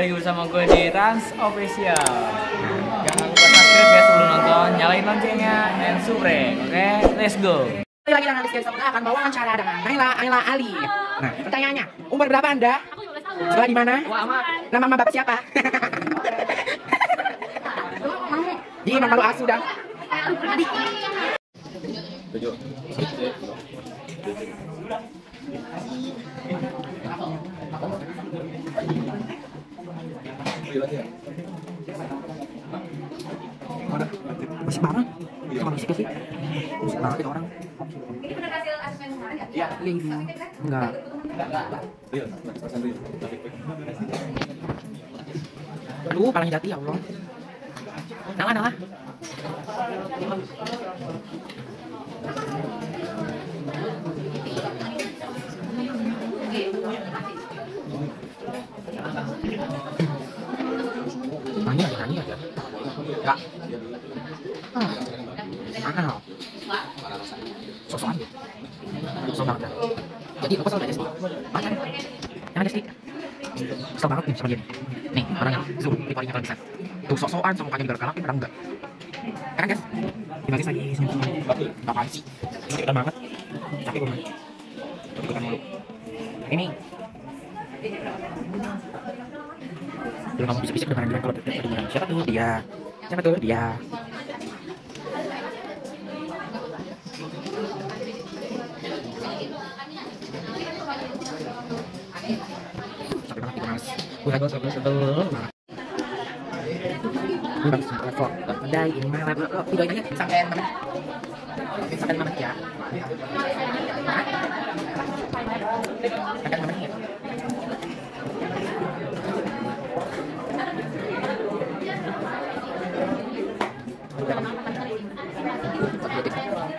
lagi bersama gue di Rans Official Jangan lupa subscribe ya sebelum nonton Nyalain loncengnya and subrek Oke, let's go Lagi dengan Rizky Sabda akan bawa wawancara dengan Naila Naila Ali. Nah, pertanyaannya, umur berapa Anda? Sekolah di mana? Nama mama bapak siapa? Di Imam Malu Asu dan Musik banget. Sama musik sih. Musik banget orang. Ini benar hasil asesmen kemarin ya? Iya, ibu. Enggak. Aduh, paling jati ya Allah. Nala, nala. Nanya, nanya ya. Enggak. Ah. Mahal. Sosokan. Kesel banget nih sama dia nih. Orangnya. Zoom, di palingnya kalau bisa. Tuh, sok-sokan sama mukanya biar galak, padahal enggak. Kan guys? Dibagi lagi senyum-senyum. Apaan sih? Ini banget. Capek gue mah. Bukan mulu. Ini. Udah ngomong bisik-bisik udah kadang kalau kedengeran. Siapa tuh? Dia. Siapa tuh? Dia. Capek banget mas. Gue sebel sebel sebel banget. Ini sampai mana? Sampai mana ya? Hah? Sampai mana ya? Satu detik. Eh, ada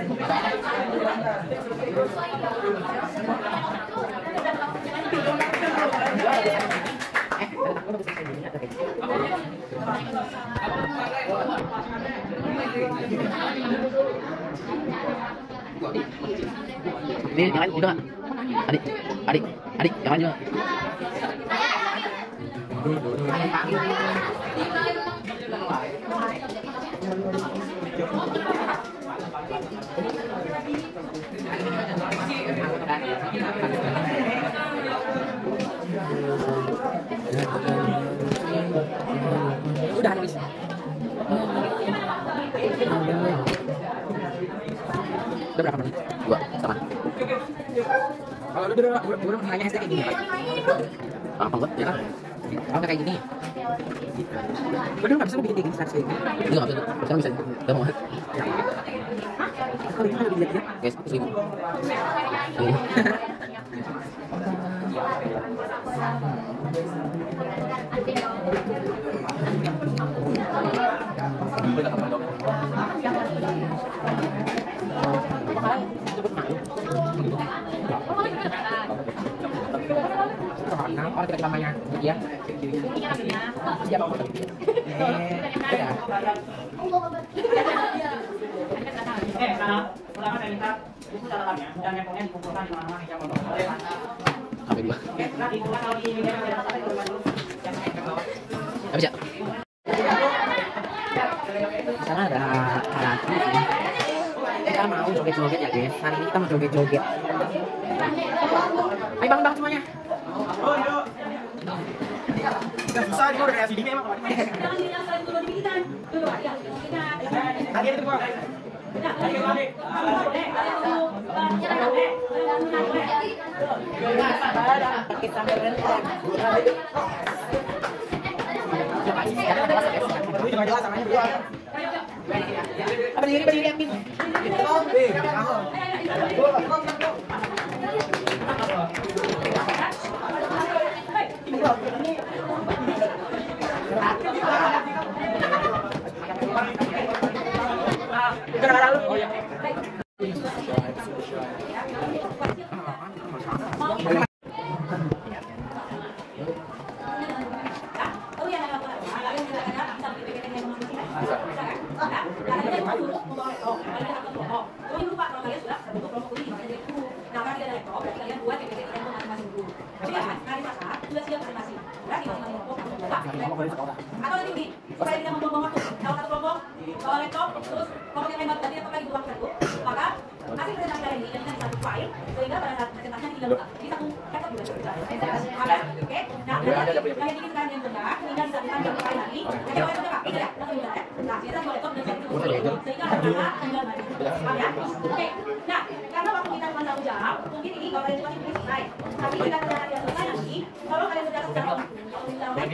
takut bisa kayak gini ada kayak gini. Ini jangan udah. Adik, adik, adik, jangan juga. Udah habis. Udah berapa menit? Dua, setengah. Kalau lu udah udah nanya SD kayak gini, Pak. Apa? Ya kan? Kalau kayak gini. Udah nggak bisa lu bikin kayak gini kayak gini. Iya nggak bisa. Bisa bisa. Gak mau. Kalau gimana ya? Guys, seribu. Seribu. Kalau tidak namanya ya. Siapa mau ya. Eh, pertama saya minta buku catatannya dan handphonenya dikumpulkan di mana-mana yang mau boleh kalau. Habis ya? Sana ada karate sih. Kita mau joget-joget ya guys. Hari ini kita mau joget-joget. Ayo bang bang semuanya. Udah susah gue udah kasih emang. Tadi itu ada ya. Juga jelas namanya dua. Berdiri lu. Oh, kalau kalian sudah bentuk kelompok kuning, makanya dia Nah, karena tidak ada laptop, berarti kalian buat PPT handphone masing-masing dulu. Sudah kan? Hari Selasa, sudah siap presentasi. Berarti masing-masing kelompok harus membawa laptop. Atau nanti begini, supaya tidak membuang waktu. Kalau satu kelompok bawa laptop, terus kelompok yang lain berarti laptop lagi buang satu, maka hasil presentasi kalian ini jadikan di satu file, sehingga pada saat presentasinya tinggal buka. Di satu laptop juga bisa. Oke? Oke? Nah, nanti yang bikin sekarang yang rendah, tinggal disatukan ke file lagi. Nanti kalau laptop Pak, tidak, langsung bisa ya. Nah, biasanya kalau laptop bisa ditulis dulu, sehingga ada tinggal balik. Paham ya? Oke. Nah, karena waktu kita cuma satu jam, mungkin ini kalau kalian masih belum selesai. Tapi kita sudah tidak selesai nanti, kalau kalian sudah secara online, kalau bisa online,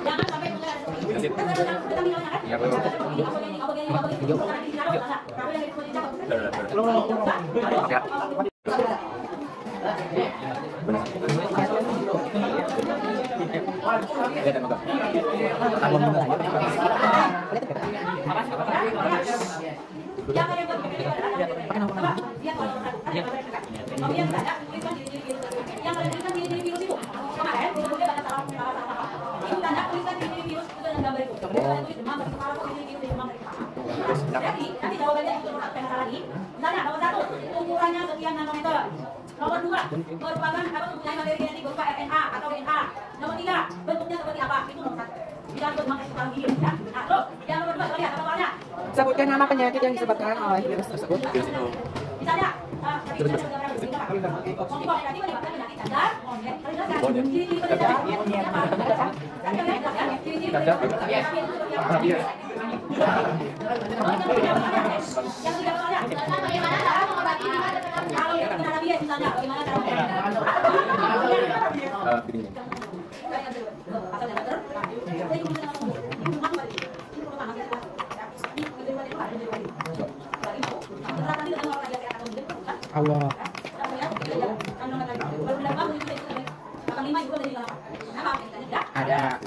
jangan sampai kita. Kita Jadi, nanti jawabannya itu lagi. Misalnya, nomor satu, ukurannya sekian nanometer. Nomor dua, merupakan apa mempunyai materi genetik berupa RNA atau DNA. Nomor tiga, bentuknya seperti apa? Itu nomor satu. Tidak. Ya. Nah, terus, yang nomor dua, apa? Sebutkan nama penyakit yang disebabkan oleh virus tersebut. Misalnya, uh, kan? Allah. Ada.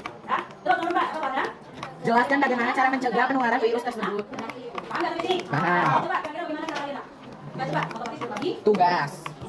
Jelaskan bagaimana cara mencegah penularan virus tersebut. Paham. Tugas.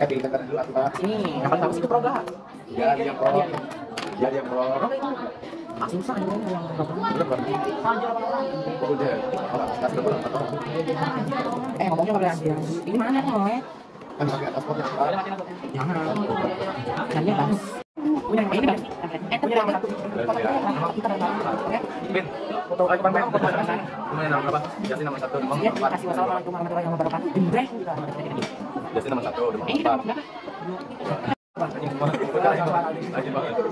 eh kita dulu aku bahas Ini yang paling bagus itu program. ya dia pro ya dia pro ah, ini yang program. udah atau Eh ngomongnya pada dia. Ini mana nih? kan pakai atas pokoknya Jangan. Kalian bahas. Punya ini kan? Eh, punya yang satu. Kita ada Oke. Bin foto foto aja sana lumayan nama nomor satu demam Ya, empat kasih wassalamualaikum warahmatullahi wabarakatuh. Jembreh. Jasin nomor satu empat.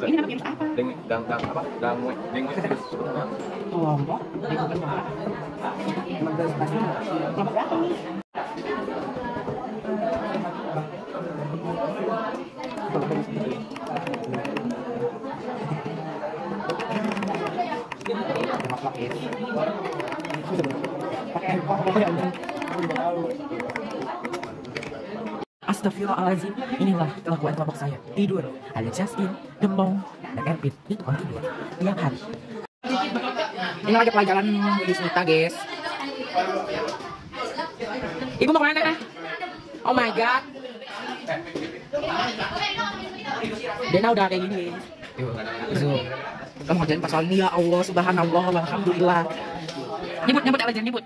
Ini nama virus apa? Deng, dang, dang, apa? Dang, deng, Kelompok. Kelompok berapa nih? Kelompok virus. Pakai. Astagfirullahaladzim, inilah kelakuan kelompok saya. Tidur, ada Justin, Demong, dan Erpin. Itu orang tidur. Tiap hari. Ini lagi pelajaran di Smita, guys. Ibu mau ke mana? Oh my god. Dena udah kayak gini. Tuh, Zoom. Kamu ngerjain pasal ini ya Allah, subhanallah, alhamdulillah. Nyebut, nyebut, apa nyebut?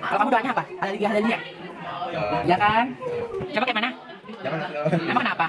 Kalau kamu doanya apa? Ada tiga, ada dia. Ya kan? Coba kayak mana? Emang kenapa?